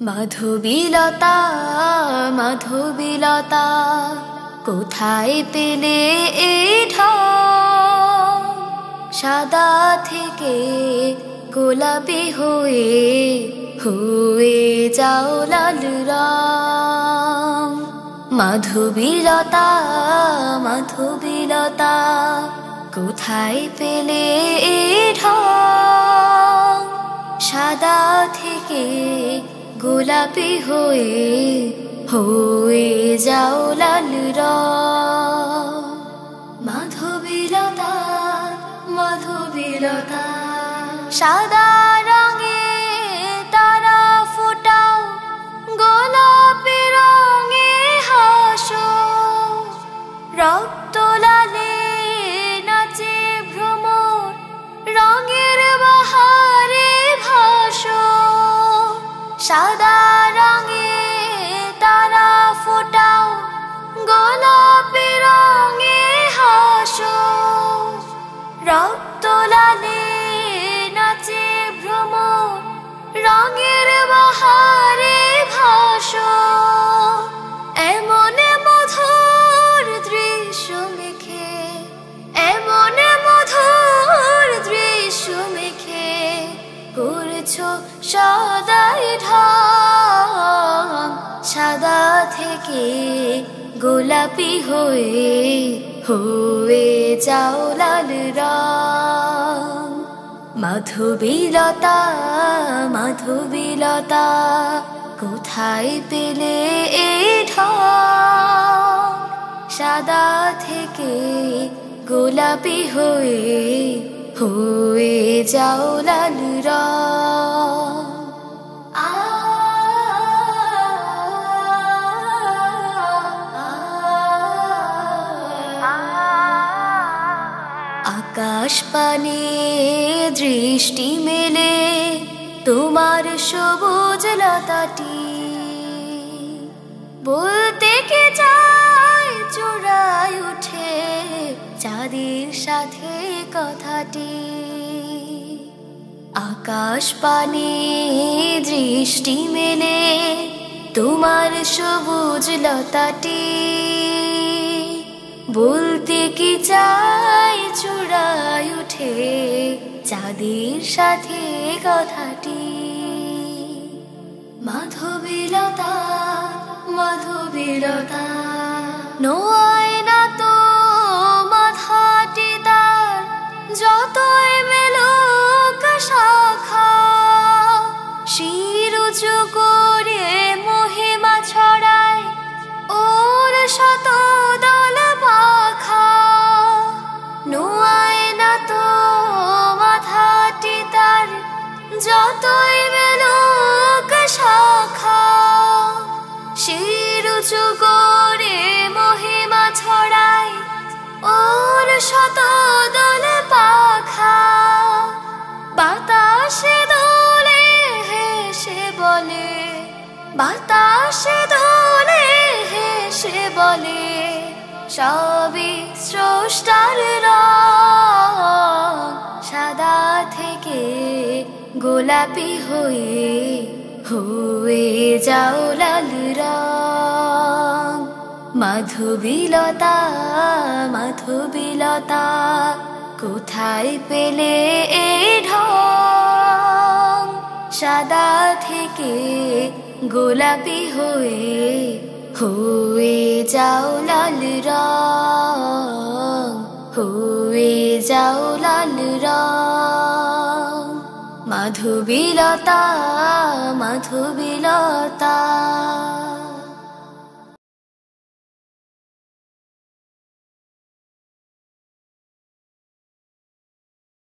মাধবীলতা মাধবীলতা, কোথায় পেলে এ সাদা থেকে গোলাপি হয়ে হয়ে যাও লাল মাধবীলতা মাধবীলতা, কোথায় পেলে এ সাদা থেকে গোলাপি হয়ে হয়ে যাও লাল মাধবীলতা মাধবীলতা। সাদা রঙে তারা ফোটাও, গোলাপি রঙে হাসো। রক্ত সাদা রঙে তারা ফোটাও গোলাপি রঙে হাসো। রক্ত লালে করছ সদাই ঢং। সাদা থেকে গোলাপি হয়ে হয়ে যাও লাল রং। মাধবীলতা মাধবীলতা, কোথায় পেলে এ সাদা থেকে গোলাপি হয়ে হয়ে যাও লাল আকাশ পানে দৃষ্টি মেলে তোমার সবুজ লতাটি বলতে কে চায় চূড়ায় উঠে চাঁদের সাথে কথাটি। আকাশ পানে দৃষ্টি মেলে তোমার সবুজ লতাটি। বলতে কি চাই চূড়ায় উঠে চাঁদের সাথে কথাটি। মাধবীলতা মাধবীলতা। উঁচু করে মহিমা ছড়ায় ওর শত দল পাখা। বাতাসে দোলে হেসে বলে, বাতাসে দোলে হেসে বলে, সবই স্রষ্টার রং। সাদা থেকে গোলাপি হয়ে হয়ে যাও লাল রং মাধবীলতা মাধবীলতা কোথায় পেলে এ ঢং সাদা থেকে গোলাপি হয়ে হয়ে যাও লাল রং যাও লাল রং মাধবীলতা মাধবীলতা।